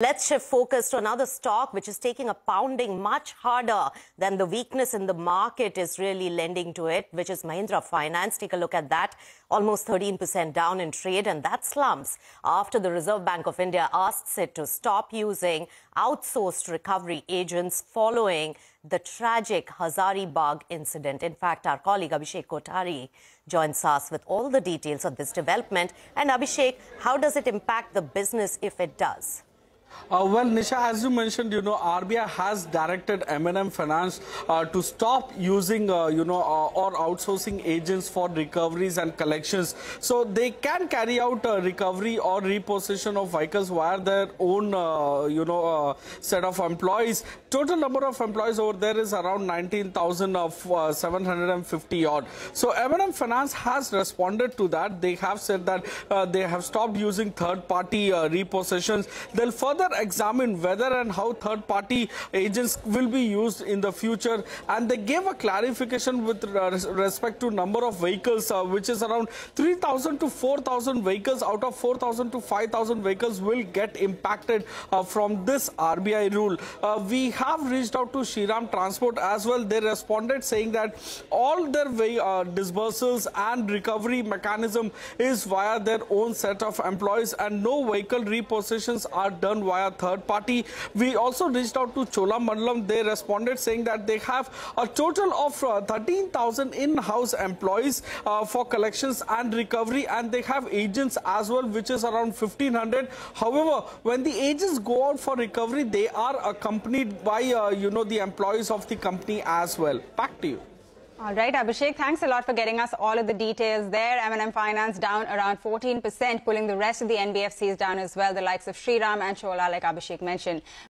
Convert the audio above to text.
Let's shift focus to another stock which is taking a pounding much harder than the weakness in the market is really lending to it, which is Mahindra Finance. Take a look at that. Almost 13% down in trade, and that slumps after the Reserve Bank of India asks it to stop using outsourced recovery agents following the tragic Hazari Hazaribagh incident. In fact, our colleague Abhishek Kothari joins us with all the details of this development. And Abhishek, how does it impact the business if it does? Uh, well, Nisha, as you mentioned, you know, RBI has directed M&M Finance uh, to stop using, uh, you know, uh, or outsourcing agents for recoveries and collections. So they can carry out recovery or repossession of vehicles via their own, uh, you know, uh, set of employees. Total number of employees over there is around 19,000 of 750 odd. So M&M Finance has responded to that. They have said that they have stopped using third-party repossessions. They'll further examine whether and how third-party agents will be used in the future. And they gave a clarification with respect to number of vehicles, uh, which is around 3,000 to 4,000 vehicles out of 4,000 to 5,000 vehicles will get impacted uh, from this RBI rule. Uh, we have reached out to Shriram Transport as well. They responded saying that all their uh, disbursals and recovery mechanism is via their own set of employees and no vehicle repossessions are done via third party. We also reached out to Cholamandalam. They responded saying that they have a total of uh, 13,000 in-house employees uh, for collections and recovery and they have agents as well which is around 1500. However, when the agents go out for recovery, they are accompanied by, uh, you know, the employees of the company as well. Back to you. All right, Abhishek, thanks a lot for getting us all of the details there. M&M Finance down around 14%, pulling the rest of the NBFCs down as well, the likes of Shriram and Chola, like Abhishek mentioned.